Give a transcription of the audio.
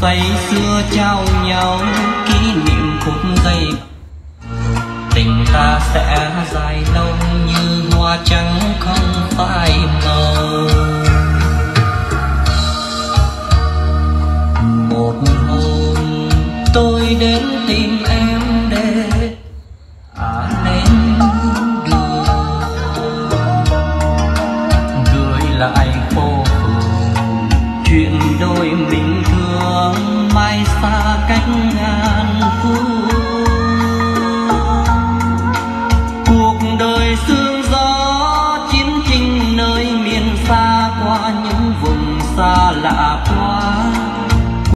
say xưa trao nhau kỷ niệm phút giây. Tình ta sẽ dài lâu như hoa trắng không phai màu. Một hôm tôi đến tìm em. bay xa cách ngàn phương cuộc đời sương gió chiến tranh nơi miền xa qua những vùng xa lạ qua